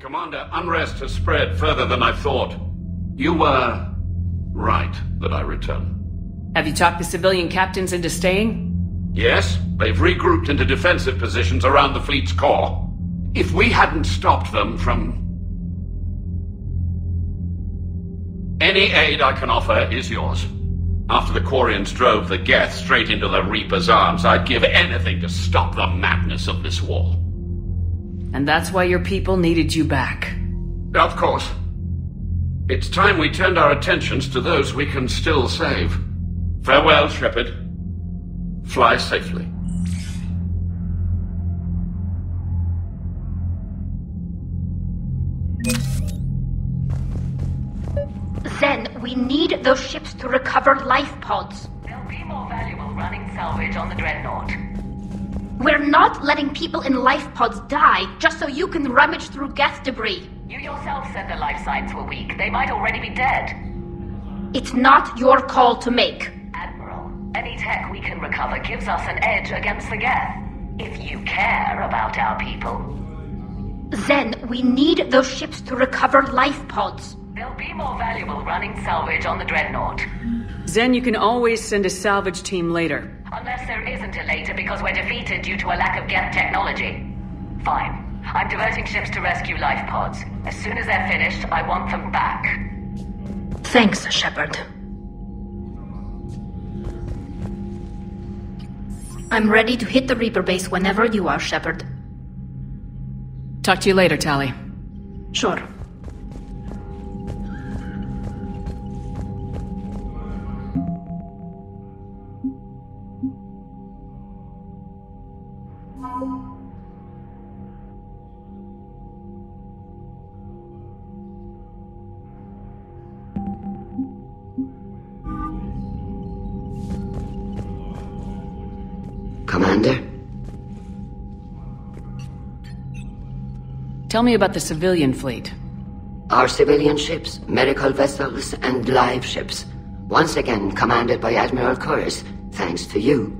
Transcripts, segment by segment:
Commander, unrest has spread further than I thought. You were right that I return. Have you talked the civilian captains into staying? Yes, they've regrouped into defensive positions around the fleet's core. If we hadn't stopped them from... Any aid I can offer is yours. After the Quarians drove the Geth straight into the Reaper's arms, I'd give anything to stop the madness of this war. And that's why your people needed you back. Of course. It's time we turned our attentions to those we can still save. Farewell, Shepard. Fly safely. Xen, we need those ships to recover life pods. They'll be more valuable running salvage on the Dreadnought. We're not letting people in life pods die just so you can rummage through gas debris. You yourself said their life signs were weak. They might already be dead. It's not your call to make. Admiral, any tech we can recover gives us an edge against the Geth. If you care about our people. Xen, we need those ships to recover life pods. They'll be more valuable running salvage on the Dreadnought. Xen, you can always send a salvage team later. Unless there isn't a later because we're defeated due to a lack of Geth technology. Fine. I'm diverting ships to rescue life pods. As soon as they're finished, I want them back. Thanks, Shepard. I'm ready to hit the Reaper base whenever you are, Shepard. Talk to you later, Tali. Sure. Tell me about the civilian fleet. Our civilian ships, medical vessels, and live ships. Once again commanded by Admiral Koris, thanks to you.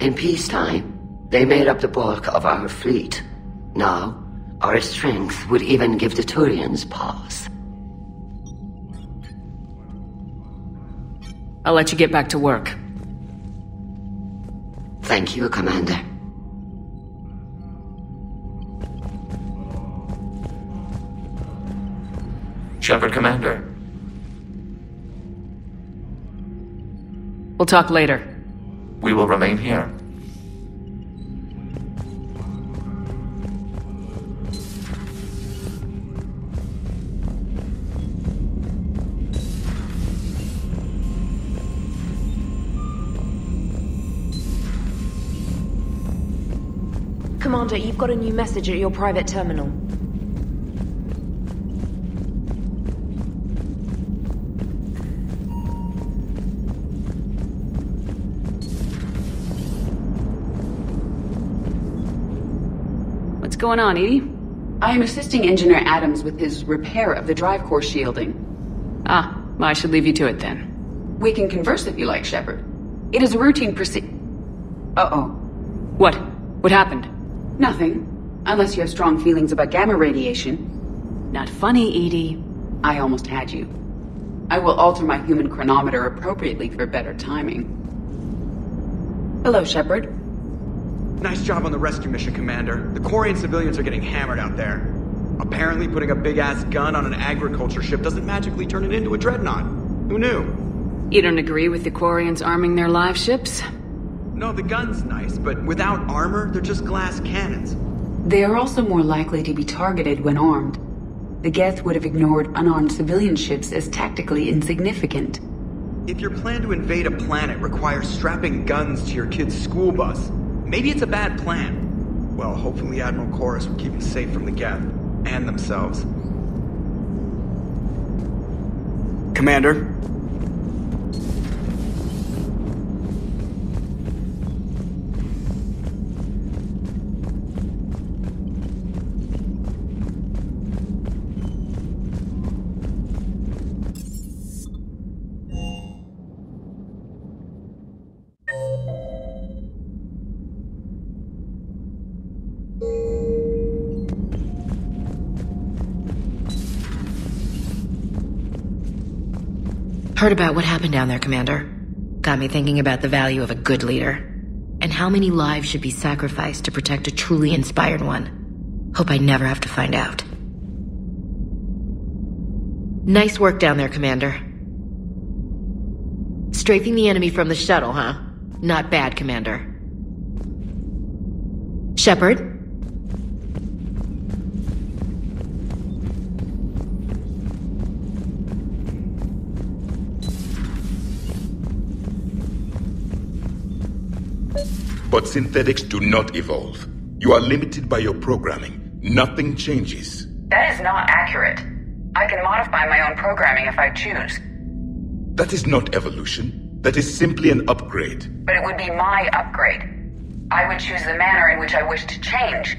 In peacetime, they made up the bulk of our fleet. Now, our strength would even give the Turians pause. I'll let you get back to work. Thank you, Commander. Shepard, Commander. We'll talk later. We will remain here. Commander, you've got a new message at your private terminal. Going on, EDI? I am assisting Engineer Adams with his repair of the drive core shielding. Ah, well, I should leave you to it then. We can converse if you like, Shepard. It is a routine proce- Uh-oh. What? What happened? Nothing. Unless you have strong feelings about gamma radiation. Not funny, EDI. I almost had you. I will alter my human chronometer appropriately for better timing. Hello, Shepard. Nice job on the rescue mission, Commander. The Quarian civilians are getting hammered out there. Apparently, putting a big ass gun on an agriculture ship doesn't magically turn it into a dreadnought. Who knew? You don't agree with the Quarians arming their live ships? No, the gun's nice, but without armor, they're just glass cannons. They are also more likely to be targeted when armed. The Geth would have ignored unarmed civilian ships as tactically insignificant. If your plan to invade a planet requires strapping guns to your kid's school bus, maybe it's a bad plan. Well, hopefully Admiral Koris will keep them safe from the Geth and themselves. Commander, Heard about what happened down there, Commander. Got me thinking about the value of a good leader. And how many lives should be sacrificed to protect a truly inspired one. Hope I never have to find out. Nice work down there, Commander. Strafing the enemy from the shuttle, huh? Not bad, Commander. Shepard? But synthetics do not evolve. You are limited by your programming. Nothing changes. That is not accurate. I can modify my own programming if I choose. That is not evolution. That is simply an upgrade. But it would be my upgrade. I would choose the manner in which I wish to change.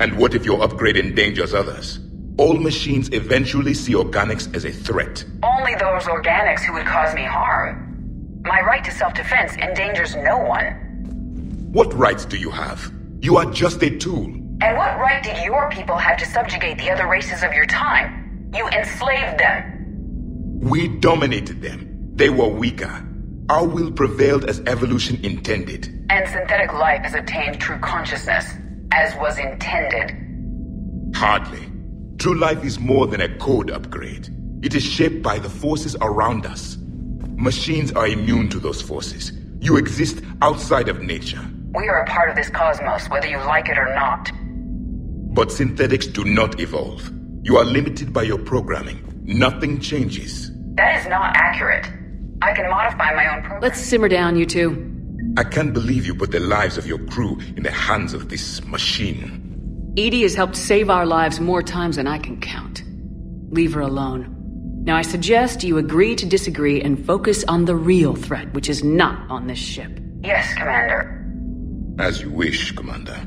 And what if your upgrade endangers others? All machines eventually see organics as a threat. Only those organics who would cause me harm. My right to self-defense endangers no one. What rights do you have? You are just a tool. And what right did your people have to subjugate the other races of your time? You enslaved them. We dominated them. They were weaker. Our will prevailed as evolution intended. And synthetic life has attained true consciousness, as was intended. Hardly. True life is more than a code upgrade. It is shaped by the forces around us. Machines are immune to those forces. You exist outside of nature. We are a part of this cosmos, whether you like it or not. But synthetics do not evolve. You are limited by your programming. Nothing changes. That is not accurate. I can modify my own program. Let's simmer down, you two. I can't believe you put the lives of your crew in the hands of this machine. EDI has helped save our lives more times than I can count. Leave her alone. Now I suggest you agree to disagree and focus on the real threat, which is not on this ship. Yes, Commander. As you wish, Commander.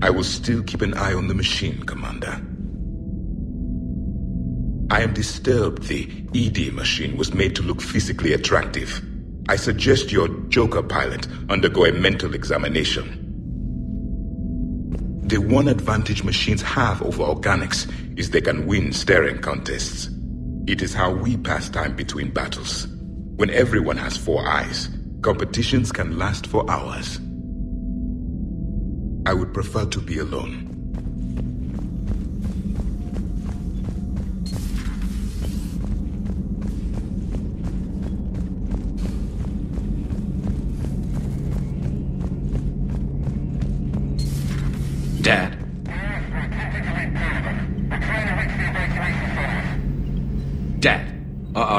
I will still keep an eye on the machine, Commander. I am disturbed the EDI machine was made to look physically attractive. I suggest your Joker pilot undergo a mental examination. The one advantage machines have over organics is they can win staring contests. It is how we pass time between battles. When everyone has four eyes, competitions can last for hours. I would prefer to be alone.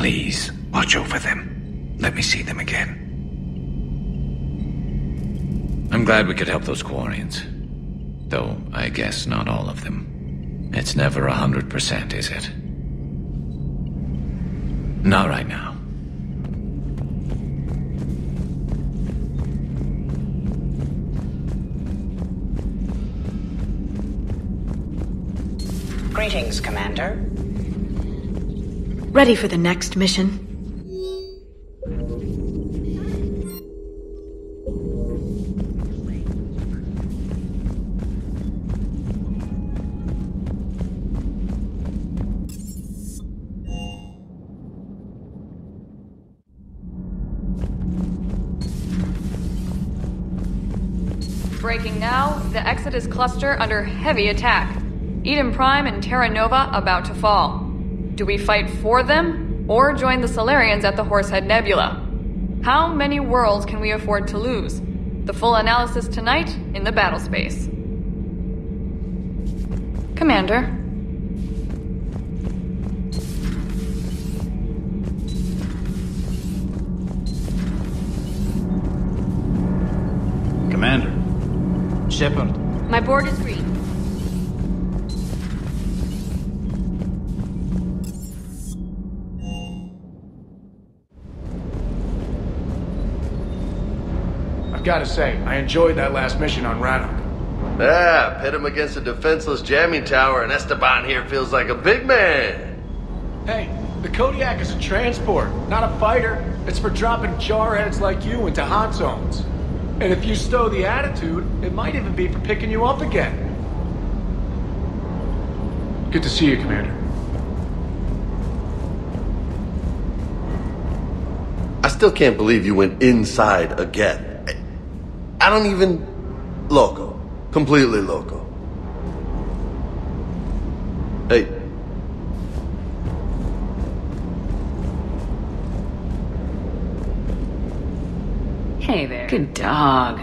Please, watch over them. Let me see them again. I'm glad we could help those Quarians. Though, I guess not all of them. It's never a hundred percent, is it? Not right now. Greetings, Commander. Ready for the next mission? Breaking now, the Exodus cluster under heavy attack. Eden Prime and Terra Nova about to fall. Do we fight for them, or join the Salarians at the Horsehead Nebula? How many worlds can we afford to lose? The full analysis tonight in the battle space. Commander. Commander. Shepard. My board is green. Gotta say, I enjoyed that last mission on Rannoch. Yeah, pit him against a defenseless jamming tower, and Esteban here feels like a big man. Hey, the Kodiak is a transport, not a fighter. It's for dropping jarheads like you into hot zones. And if you stow the attitude, it might even be for picking you up again. Good to see you, Commander. I still can't believe you went inside again. I, I don't even... Loco. Completely loco. Hey. Hey there. Good dog.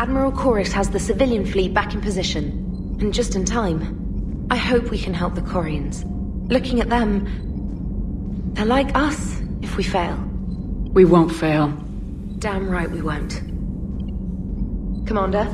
Admiral Koris has the civilian fleet back in position. And just in time. I hope we can help the Quarians. Looking at them, they're like us if we fail. We won't fail. Damn right we won't. Commander?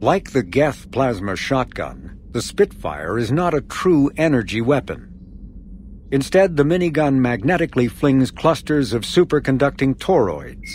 Like the Geth plasma shotgun, the Spitfire is not a true energy weapon. Instead, the minigun magnetically flings clusters of superconducting toroids.